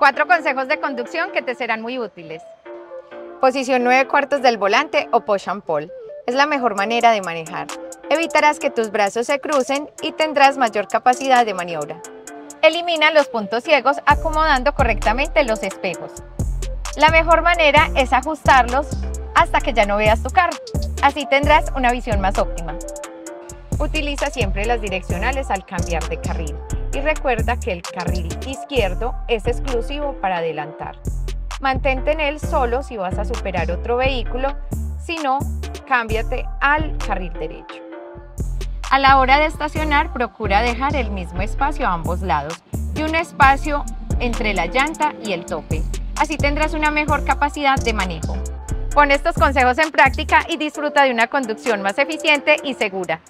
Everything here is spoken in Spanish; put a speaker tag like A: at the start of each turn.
A: Cuatro consejos de conducción que te serán muy útiles.
B: Posición 9 cuartos del volante o push and. Es la mejor manera de manejar. Evitarás que tus brazos se crucen y tendrás mayor capacidad de maniobra.
A: Elimina los puntos ciegos acomodando correctamente los espejos. La mejor manera es ajustarlos hasta que ya no veas tu carro. Así tendrás una visión más óptima. Utiliza siempre las direccionales al cambiar de carril recuerda que el carril izquierdo es exclusivo para adelantar. Mantente en él solo si vas a superar otro vehículo, si no, cámbiate al carril derecho. A la hora de estacionar, procura dejar el mismo espacio a ambos lados y un espacio entre la llanta y el tope. Así tendrás una mejor capacidad de manejo. Pon estos consejos en práctica y disfruta de una conducción más eficiente y segura.